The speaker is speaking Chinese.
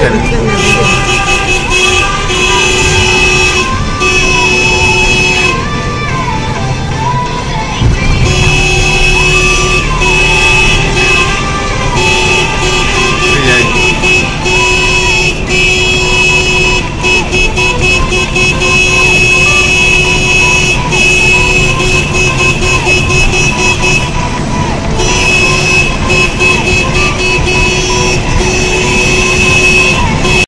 这